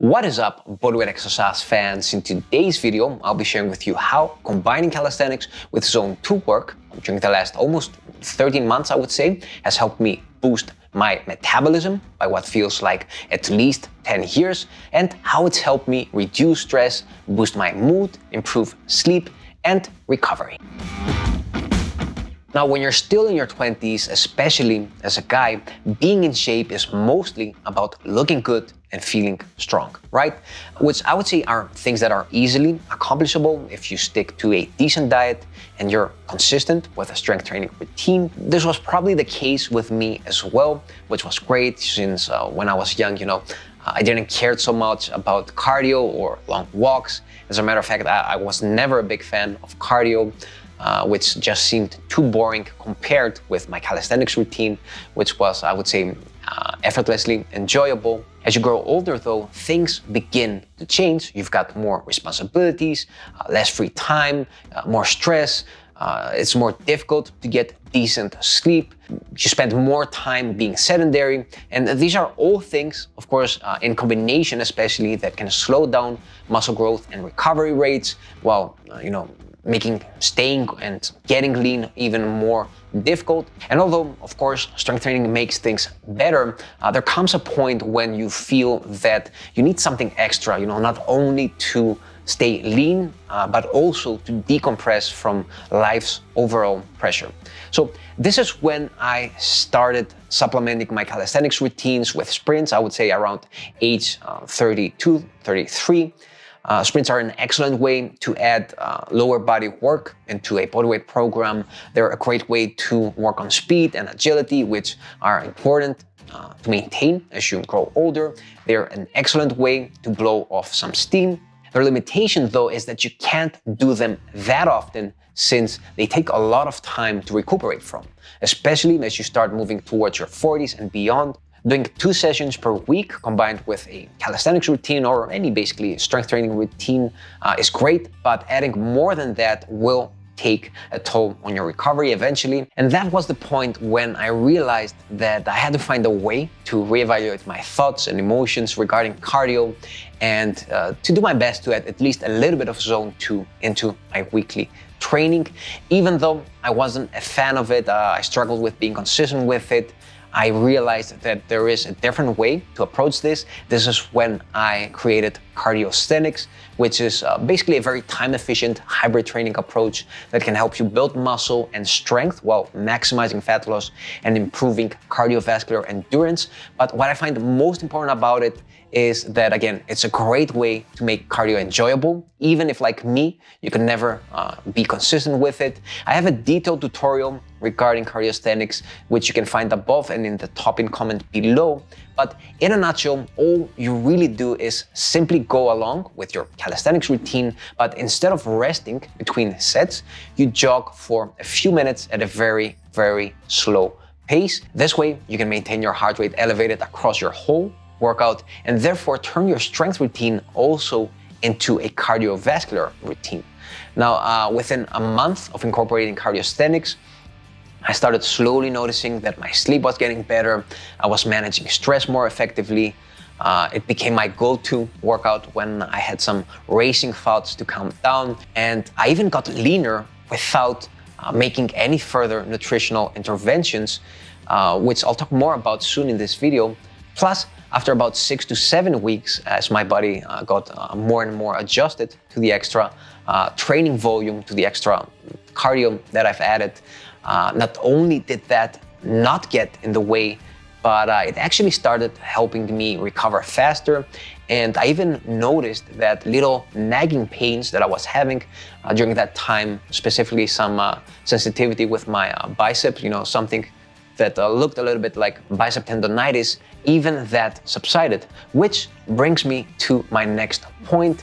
What is up, bodyweight exercise fans? In today's video, I'll be sharing with you how combining calisthenics with Zone 2 work during the last almost 13 months, I would say, has helped me boost my metabolism by what feels like at least 10 years, and how it's helped me reduce stress, boost my mood, improve sleep, and recovery. Now, when you're still in your 20s, especially as a guy, being in shape is mostly about looking good and feeling strong, right? Which I would say are things that are easily accomplishable if you stick to a decent diet and you're consistent with a strength training routine. This was probably the case with me as well, which was great since uh, when I was young, you know, I didn't care so much about cardio or long walks. As a matter of fact, I, I was never a big fan of cardio uh, which just seemed too boring compared with my calisthenics routine, which was, I would say, uh, effortlessly enjoyable. As you grow older, though, things begin to change. You've got more responsibilities, uh, less free time, uh, more stress. Uh, it's more difficult to get decent sleep. You spend more time being sedentary. And these are all things, of course, uh, in combination, especially, that can slow down muscle growth and recovery rates while, you know, making staying and getting lean even more difficult. And although, of course, strength training makes things better, uh, there comes a point when you feel that you need something extra, you know, not only to stay lean, uh, but also to decompress from life's overall pressure. So this is when I started supplementing my calisthenics routines with sprints, I would say around age uh, 32, 33. Uh, sprints are an excellent way to add uh, lower body work into a bodyweight program. They're a great way to work on speed and agility, which are important uh, to maintain as you grow older. They're an excellent way to blow off some steam. Their limitation, though, is that you can't do them that often since they take a lot of time to recuperate from, especially as you start moving towards your 40s and beyond. Doing two sessions per week combined with a calisthenics routine or any basically strength training routine uh, is great, but adding more than that will take a toll on your recovery eventually. And that was the point when I realized that I had to find a way to reevaluate my thoughts and emotions regarding cardio and uh, to do my best to add at least a little bit of zone 2 into my weekly training. Even though I wasn't a fan of it, uh, I struggled with being consistent with it. I realized that there is a different way to approach this. This is when I created Cardiosthenics, which is uh, basically a very time efficient hybrid training approach that can help you build muscle and strength while maximizing fat loss and improving cardiovascular endurance. But what I find most important about it is that again, it's a great way to make cardio enjoyable, even if like me, you can never uh, be consistent with it. I have a detailed tutorial regarding cardiosthenics, which you can find above and in the top in comment below. But in a nutshell, all you really do is simply go along with your calisthenics routine, but instead of resting between sets, you jog for a few minutes at a very, very slow pace. This way, you can maintain your heart rate elevated across your whole workout and therefore turn your strength routine also into a cardiovascular routine. Now, uh, within a month of incorporating cardiosthenics, I started slowly noticing that my sleep was getting better. I was managing stress more effectively. Uh, it became my go-to workout when I had some racing thoughts to calm down. And I even got leaner without uh, making any further nutritional interventions, uh, which I'll talk more about soon in this video. Plus, after about six to seven weeks, as my body uh, got uh, more and more adjusted to the extra uh, training volume, to the extra cardio that I've added, uh, not only did that not get in the way, but uh, it actually started helping me recover faster. And I even noticed that little nagging pains that I was having uh, during that time, specifically some sensitivity with my biceps, you know, something that uh, looked a little bit like bicep tendonitis, even that subsided, which brings me to my next point.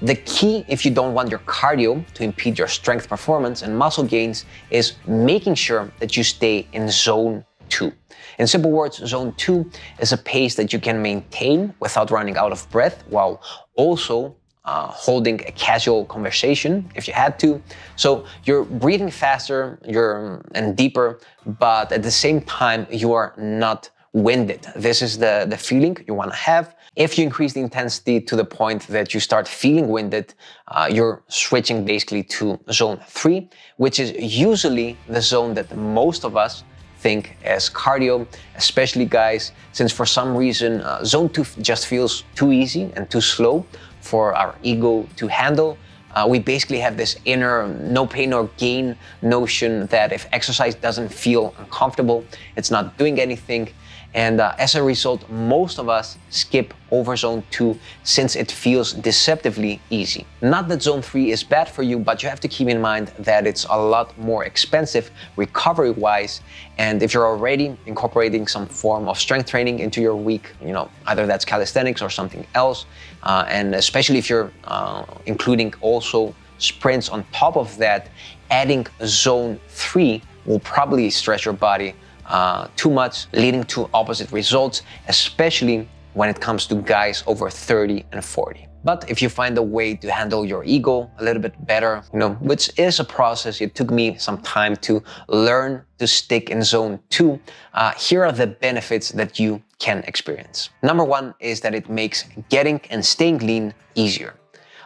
The key, if you don't want your cardio to impede your strength performance and muscle gains, is making sure that you stay in zone two. In simple words, zone two is a pace that you can maintain without running out of breath while also uh, holding a casual conversation if you had to. So you're breathing faster, you're and deeper, but at the same time you are not winded. This is the, the feeling you want to have. If you increase the intensity to the point that you start feeling winded, uh, you're switching basically to zone three, which is usually the zone that most of us think as cardio, especially guys, since for some reason uh, zone two just feels too easy and too slow for our ego to handle. Uh, we basically have this inner no pain or gain notion that if exercise doesn't feel uncomfortable, it's not doing anything. And uh, as a result, most of us skip over zone 2 since it feels deceptively easy. Not that zone 3 is bad for you, but you have to keep in mind that it's a lot more expensive recovery wise. And if you're already incorporating some form of strength training into your week, you know, either that's calisthenics or something else, uh, and especially if you're uh, including also sprints on top of that, adding zone 3 will probably stress your body uh, too much, leading to opposite results, especially when it comes to guys over 30 and 40. But if you find a way to handle your ego a little bit better, you know, which is a process, it took me some time to learn to stick in zone two, uh, here are the benefits that you can experience. Number one is that it makes getting and staying lean easier.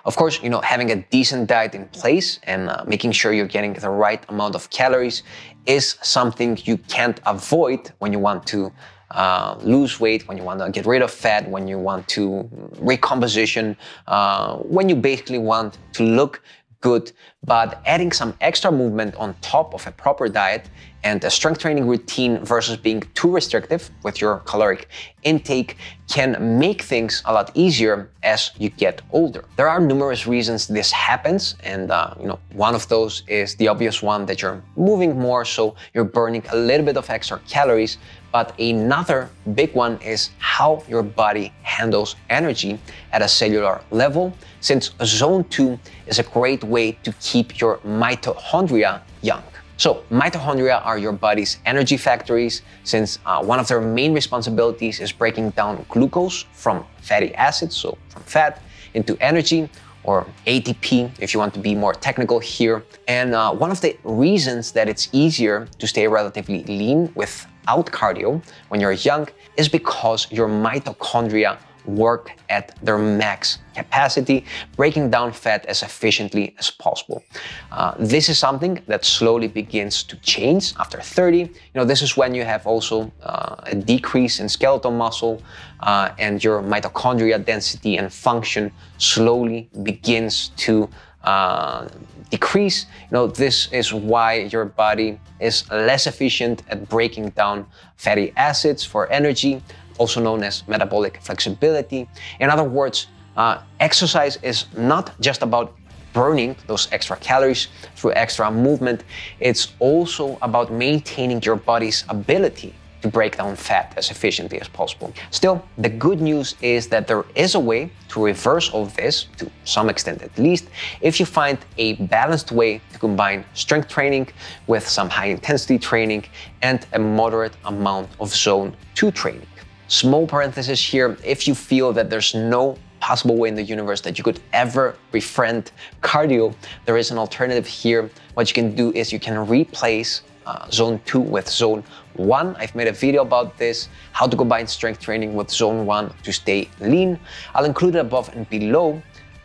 Of course, you know, having a decent diet in place and uh, making sure you're getting the right amount of calories is something you can't avoid when you want to uh, lose weight, when you want to get rid of fat, when you want to recomposition, uh, when you basically want to look good, but adding some extra movement on top of a proper diet and a strength training routine versus being too restrictive with your caloric intake can make things a lot easier as you get older. There are numerous reasons this happens, and uh, you know one of those is the obvious one that you're moving more, so you're burning a little bit of extra calories. But another big one is how your body handles energy at a cellular level, since zone 2 is a great way to keep your mitochondria young. So, mitochondria are your body's energy factories, since uh, one of their main responsibilities is breaking down glucose from fatty acids, so from fat, into energy, or ATP if you want to be more technical here. And uh, one of the reasons that it's easier to stay relatively lean without cardio when you're young is because your mitochondria work at their max capacity, breaking down fat as efficiently as possible. Uh, this is something that slowly begins to change after 30. You know, this is when you have also uh, a decrease in skeletal muscle uh, and your mitochondria density and function slowly begins to uh, decrease. You know, this is why your body is less efficient at breaking down fatty acids for energy also known as metabolic flexibility. In other words, uh, exercise is not just about burning those extra calories through extra movement, it's also about maintaining your body's ability to break down fat as efficiently as possible. Still, the good news is that there is a way to reverse all this, to some extent at least, if you find a balanced way to combine strength training with some high intensity training and a moderate amount of zone 2 training. Small parenthesis here, if you feel that there's no possible way in the universe that you could ever befriend cardio, there is an alternative here. What you can do is you can replace uh, zone 2 with zone 1. I've made a video about this, how to combine strength training with zone 1 to stay lean. I'll include it above and below,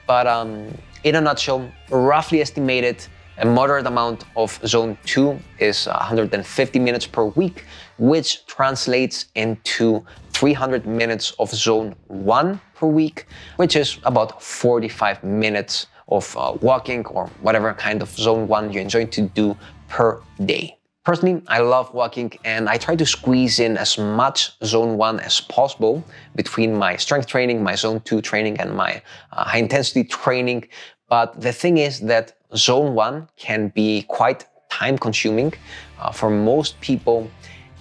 but um, in a nutshell, roughly estimated a moderate amount of zone 2 is 150 minutes per week, which translates into 300 minutes of zone 1 per week, which is about 45 minutes of uh, walking or whatever kind of zone 1 you enjoy to do per day. Personally, I love walking and I try to squeeze in as much zone 1 as possible between my strength training, my zone 2 training, and my uh, high intensity training. But the thing is that zone 1 can be quite time consuming uh, for most people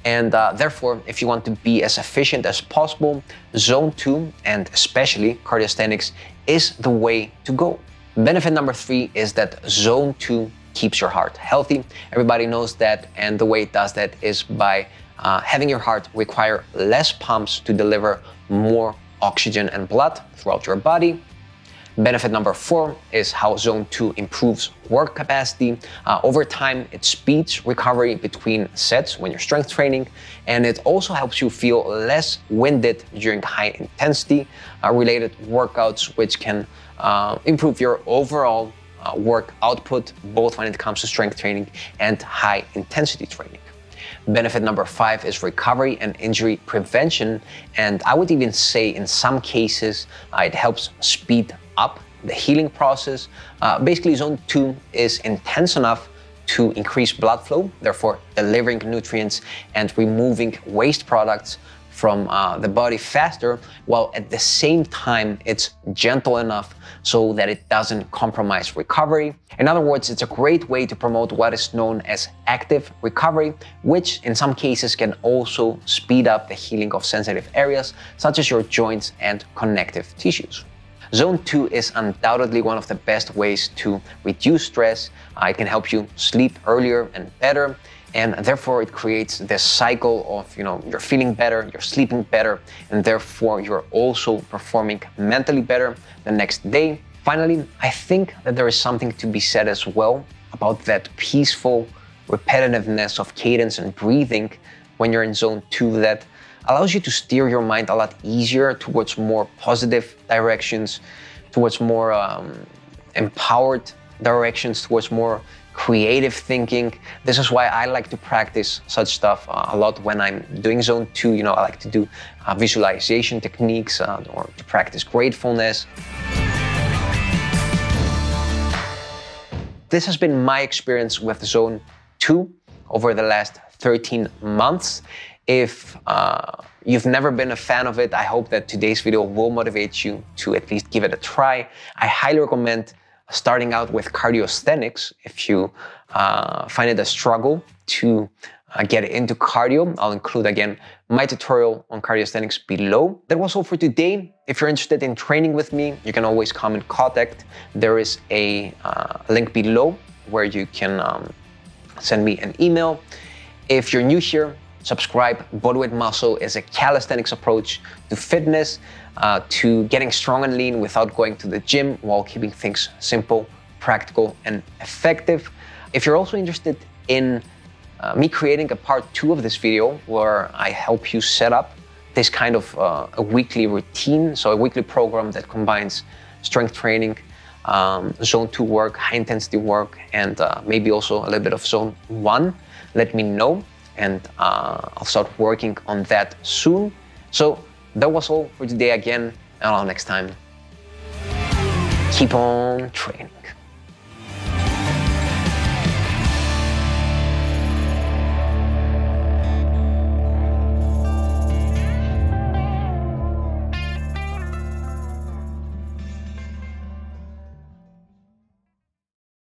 and uh, therefore, if you want to be as efficient as possible, zone two and especially calisthenics is the way to go. Benefit number three is that zone two keeps your heart healthy. Everybody knows that, and the way it does that is by uh, having your heart require less pumps to deliver more oxygen and blood throughout your body. Benefit number four is how Zone 2 improves work capacity. Uh, over time, it speeds recovery between sets when you're strength training, and it also helps you feel less winded during high intensity uh, related workouts, which can uh, improve your overall uh, work output, both when it comes to strength training and high intensity training. Benefit number five is recovery and injury prevention. And I would even say in some cases, uh, it helps speed up the healing process. Uh, basically, zone two is intense enough to increase blood flow, therefore delivering nutrients and removing waste products from uh, the body faster, while at the same time it's gentle enough so that it doesn't compromise recovery. In other words, it's a great way to promote what is known as active recovery, which in some cases can also speed up the healing of sensitive areas such as your joints and connective tissues. Zone 2 is undoubtedly one of the best ways to reduce stress. Uh, it can help you sleep earlier and better and therefore it creates this cycle of you know you're feeling better you're sleeping better and therefore you're also performing mentally better the next day finally i think that there is something to be said as well about that peaceful repetitiveness of cadence and breathing when you're in zone 2 that allows you to steer your mind a lot easier towards more positive directions towards more um, empowered directions towards more creative thinking. This is why I like to practice such stuff uh, a lot when I'm doing zone two. You know, I like to do uh, visualization techniques uh, or to practice gratefulness. This has been my experience with zone two over the last 13 months. If uh, you've never been a fan of it, I hope that today's video will motivate you to at least give it a try. I highly recommend starting out with cardiosthenics, if you uh, find it a struggle to uh, get into cardio, I'll include again my tutorial on cardiosthenics below. That was all for today. If you're interested in training with me, you can always come in contact. There is a uh, link below where you can um, send me an email. If you're new here, subscribe. Bodyweight Muscle is a calisthenics approach to fitness, uh, to getting strong and lean without going to the gym while keeping things simple, practical, and effective. If you're also interested in uh, me creating a part two of this video where I help you set up this kind of uh, a weekly routine, so a weekly program that combines strength training, um, zone two work, high intensity work, and uh, maybe also a little bit of zone one, let me know and uh, I'll start working on that soon. So that was all for today again, until next time, keep on training.